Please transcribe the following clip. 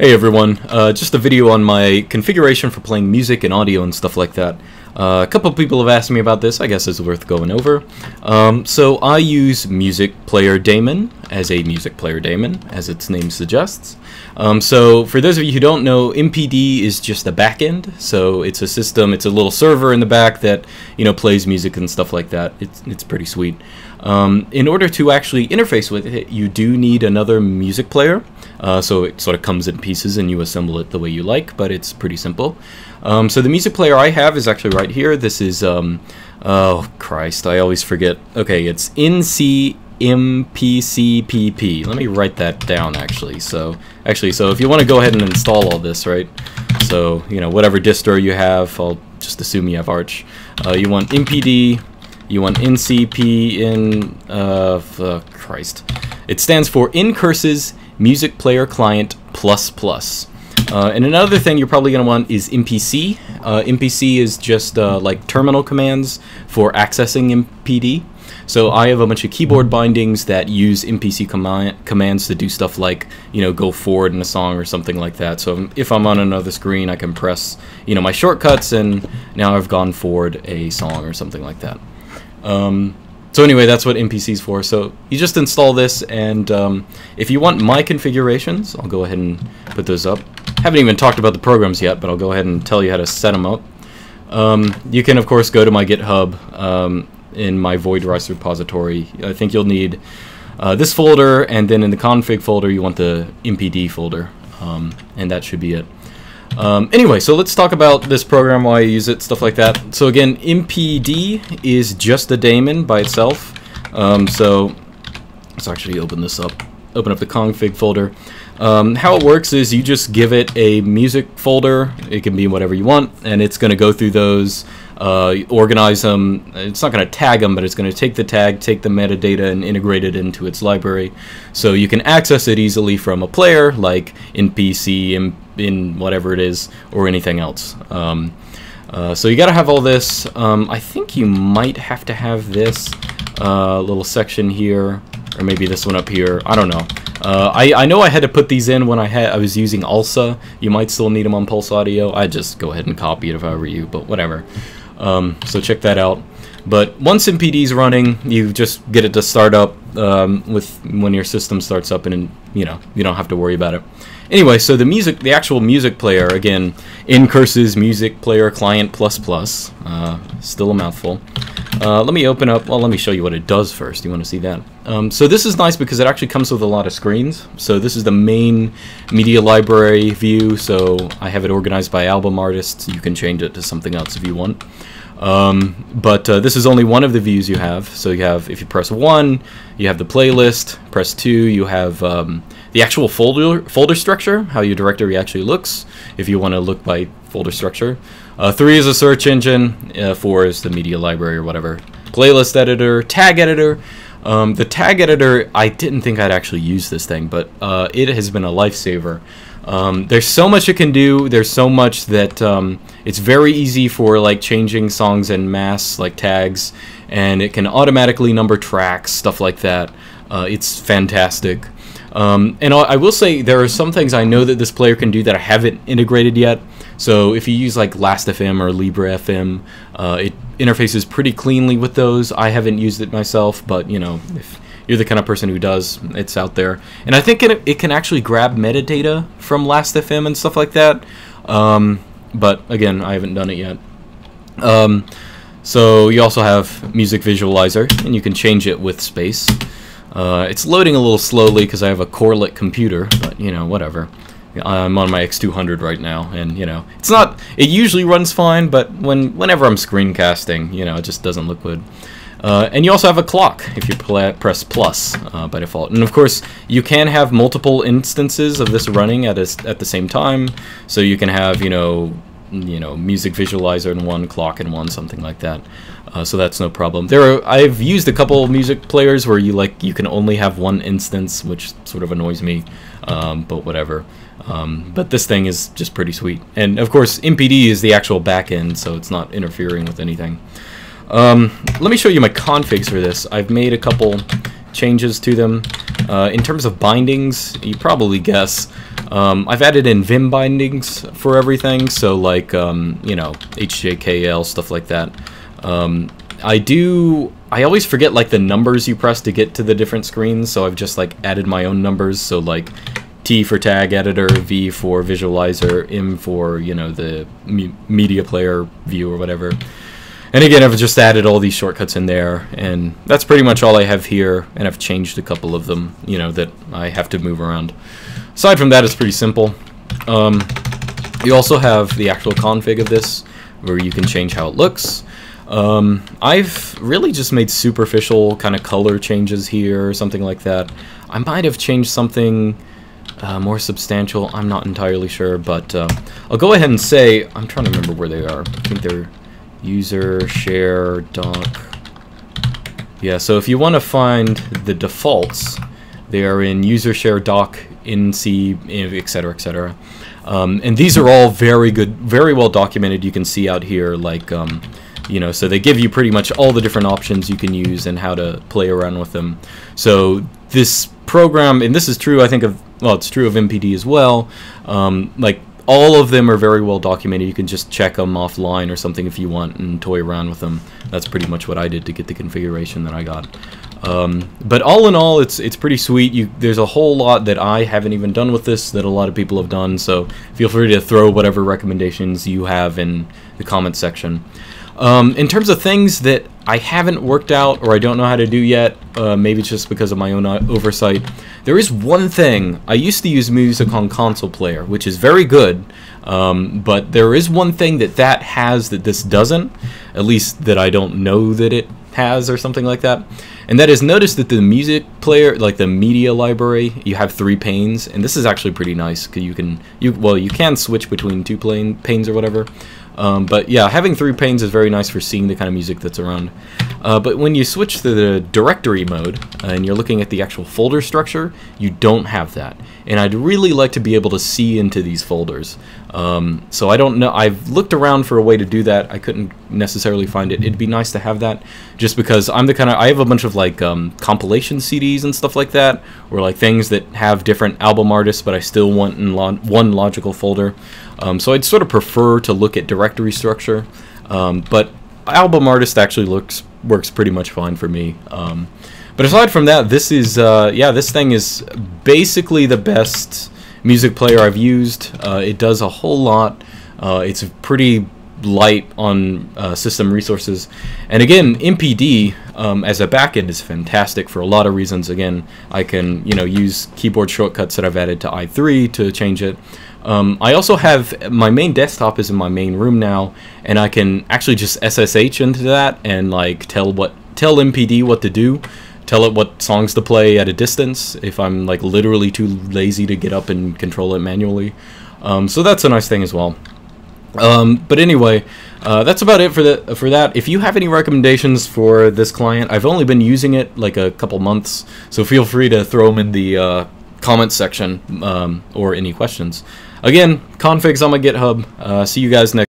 Hey everyone, uh, just a video on my configuration for playing music and audio and stuff like that. Uh, a couple people have asked me about this, I guess it's worth going over. Um, so I use Music Player Daemon as a music player daemon, as its name suggests. Um, so for those of you who don't know, MPD is just a backend, so it's a system, it's a little server in the back that you know plays music and stuff like that. It's, it's pretty sweet. Um, in order to actually interface with it, you do need another music player. Uh, so it sort of comes in pieces and you assemble it the way you like, but it's pretty simple. Um, so the music player I have is actually right here. This is, um, oh Christ, I always forget. Okay, it's NCMPCPP. Let me write that down actually. So actually, so if you want to go ahead and install all this, right? So, you know, whatever distro you have, I'll just assume you have Arch. Uh, you want MPD, you want NCP in, uh, uh, Christ. It stands for Ncurses Music Player Client Plus Plus. Uh, and another thing you're probably going to want is MPC. Uh, MPC is just uh, like terminal commands for accessing MPD. So I have a bunch of keyboard bindings that use MPC com commands to do stuff like, you know, go forward in a song or something like that. So if I'm on another screen, I can press, you know, my shortcuts and now I've gone forward a song or something like that. Um, so anyway, that's what MPC is for. So you just install this, and um, if you want my configurations, I'll go ahead and put those up. Haven't even talked about the programs yet, but I'll go ahead and tell you how to set them up. Um, you can, of course, go to my GitHub um, in my Voidrice repository. I think you'll need uh, this folder, and then in the config folder, you want the MPD folder, um, and that should be it. Um, anyway, so let's talk about this program, why I use it, stuff like that. So again, MPD is just a daemon by itself. Um, so let's actually open this up. Open up the config folder. Um, how it works is you just give it a music folder. It can be whatever you want, and it's going to go through those, uh, organize them. It's not going to tag them, but it's going to take the tag, take the metadata, and integrate it into its library. So you can access it easily from a player, like in PC, in, whatever it is, or anything else. Um, uh, so you got to have all this. Um, I think you might have to have this uh, little section here, or maybe this one up here. I don't know. Uh, I, I know I had to put these in when I had I was using ALSA. You might still need them on Pulse Audio. I just go ahead and copy it if I were you, but whatever. Um, so check that out. But once MPD is running, you just get it to start up um, with when your system starts up, and you know you don't have to worry about it. Anyway, so the music, the actual music player, again, Ncurses Music Player Client Plus Plus, uh, still a mouthful. Uh, let me open up, well, let me show you what it does first. You want to see that? Um, so this is nice because it actually comes with a lot of screens. So this is the main media library view. So I have it organized by album artists. You can change it to something else if you want. Um, but uh, this is only one of the views you have. So you have, if you press one, you have the playlist. Press two, you have um, the actual folder folder structure, how your directory actually looks. If you want to look by folder structure. Uh, three is a search engine. Uh, four is the media library or whatever. Playlist editor, tag editor. Um, the tag editor, I didn't think I'd actually use this thing, but uh, it has been a lifesaver. Um, there's so much it can do. There's so much that um, it's very easy for like changing songs and mass like tags, and it can automatically number tracks, stuff like that. Uh, it's fantastic. Um, and I will say there are some things I know that this player can do that I haven't integrated yet. So if you use like Last.fm or Libre.fm, uh, it interfaces pretty cleanly with those. I haven't used it myself, but you know, if you're the kind of person who does, it's out there. And I think it, it can actually grab metadata from Last.fm and stuff like that. Um, but again, I haven't done it yet. Um, so you also have Music Visualizer, and you can change it with space. Uh, it's loading a little slowly because I have a Corellic computer, but you know, whatever. I'm on my X200 right now, and you know, it's not. It usually runs fine, but when whenever I'm screencasting, you know, it just doesn't look good. Uh, and you also have a clock if you press plus uh, by default. And of course, you can have multiple instances of this running at a, at the same time. So you can have, you know, you know, music visualizer in one, clock in one, something like that. Uh, so that's no problem. There, are, I've used a couple music players where you like you can only have one instance, which sort of annoys me. Um, but whatever. Um, but this thing is just pretty sweet. And of course, MPD is the actual backend, so it's not interfering with anything. Um, let me show you my configs for this. I've made a couple changes to them. Uh, in terms of bindings, you probably guess. Um, I've added in Vim bindings for everything, so like, um, you know, HJKL, stuff like that. Um, I do, I always forget like the numbers you press to get to the different screens, so I've just like added my own numbers, so like T for tag editor, V for visualizer, M for, you know, the me media player view or whatever. And again, I've just added all these shortcuts in there, and that's pretty much all I have here, and I've changed a couple of them, you know, that I have to move around. Aside from that, it's pretty simple. Um, you also have the actual config of this, where you can change how it looks. Um, I've really just made superficial kind of color changes here, or something like that. I might have changed something uh, more substantial, I'm not entirely sure, but uh, I'll go ahead and say, I'm trying to remember where they are. I think they're user share doc. Yeah so if you want to find the defaults they are in user share doc nc etc etc um, and these are all very good very well documented. You can see out here like um, you know so they give you pretty much all the different options you can use and how to play around with them. So this program and this is true I think of well it's true of MPD as well. Um, like all of them are very well documented. You can just check them offline or something if you want and toy around with them. That's pretty much what I did to get the configuration that I got. Um, but all in all, it's it's pretty sweet. You there's a whole lot that I haven't even done with this that a lot of people have done. So feel free to throw whatever recommendations you have in the comment section. Um, in terms of things that I haven't worked out or I don't know how to do yet, uh, maybe it's just because of my own uh, oversight, there is one thing. I used to use music on console player, which is very good, um, but there is one thing that that has that this doesn't, at least that I don't know that it has or something like that. And that is notice that the music player, like the media library, you have three panes, and this is actually pretty nice because you can you well you can switch between two plane panes or whatever. Um, but yeah, having three panes is very nice for seeing the kind of music that's around. Uh, but when you switch to the directory mode uh, and you're looking at the actual folder structure, you don't have that. And I'd really like to be able to see into these folders. Um, so I don't know. I've looked around for a way to do that. I couldn't necessarily find it. It'd be nice to have that, just because I'm the kind of I have a bunch of like um, compilation CDs and stuff like that, or like things that have different album artists, but I still want in lo one logical folder. Um, so I'd sort of prefer to look at directory structure, um, but album artist actually looks works pretty much fine for me. Um, but aside from that, this is uh, yeah, this thing is basically the best music player I've used. Uh, it does a whole lot. Uh, it's pretty light on uh, system resources. And again, MPD um, as a backend is fantastic for a lot of reasons. Again, I can you know use keyboard shortcuts that I've added to i3 to change it. Um, I also have my main desktop is in my main room now, and I can actually just SSH into that and like tell what tell MPD what to do, tell it what songs to play at a distance if I'm like literally too lazy to get up and control it manually. Um, so that's a nice thing as well. Um, but anyway, uh, that's about it for the for that. If you have any recommendations for this client, I've only been using it like a couple months, so feel free to throw them in the uh, comments section um, or any questions. Again, configs on my GitHub. Uh, see you guys next.